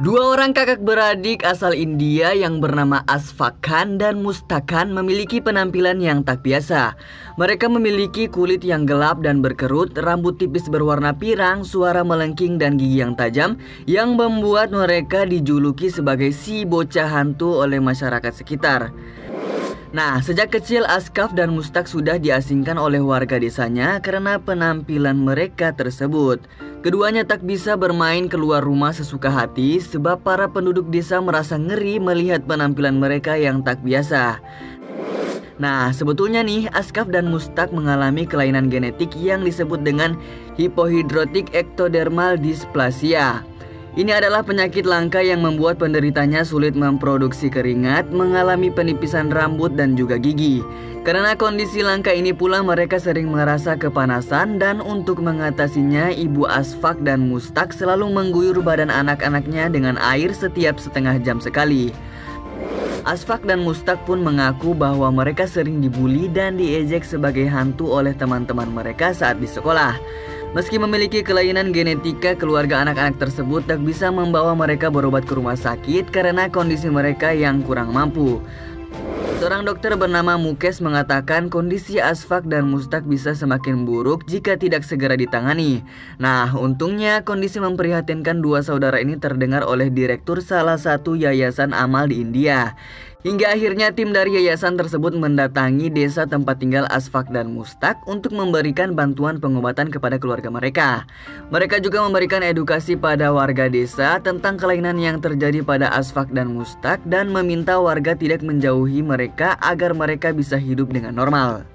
Dua orang kakak beradik asal India yang bernama Asfak Khan dan Mustakan memiliki penampilan yang tak biasa. Mereka memiliki kulit yang gelap dan berkerut, rambut tipis berwarna pirang, suara melengking dan gigi yang tajam yang membuat mereka dijuluki sebagai si bocah hantu oleh masyarakat sekitar. Nah, sejak kecil Askaf dan Mustak sudah diasingkan oleh warga desanya karena penampilan mereka tersebut. Keduanya tak bisa bermain keluar rumah sesuka hati sebab para penduduk desa merasa ngeri melihat penampilan mereka yang tak biasa. Nah, sebetulnya nih, Askaf dan Mustak mengalami kelainan genetik yang disebut dengan hipohidrotik ectodermal dysplasia. Ini adalah penyakit langka yang membuat penderitanya sulit memproduksi keringat, mengalami penipisan rambut dan juga gigi. Karena kondisi langka ini pula mereka sering merasa kepanasan dan untuk mengatasinya ibu Asfak dan Mustak selalu mengguyur badan anak-anaknya dengan air setiap setengah jam sekali. Asfak dan Mustak pun mengaku bahwa mereka sering dibully dan diejek sebagai hantu oleh teman-teman mereka saat di sekolah. Meski memiliki kelainan genetika, keluarga anak-anak tersebut tak bisa membawa mereka berobat ke rumah sakit karena kondisi mereka yang kurang mampu. Seorang dokter bernama Mukes mengatakan kondisi Asfak dan Mustak bisa semakin buruk jika tidak segera ditangani. Nah, untungnya kondisi memprihatinkan dua saudara ini terdengar oleh direktur salah satu yayasan amal di India. Hingga akhirnya tim dari yayasan tersebut mendatangi desa tempat tinggal Asfak dan Mustak untuk memberikan bantuan pengobatan kepada keluarga mereka. Mereka juga memberikan edukasi pada warga desa tentang kelainan yang terjadi pada Asfak dan Mustak dan meminta warga tidak menjauhi mereka agar mereka bisa hidup dengan normal.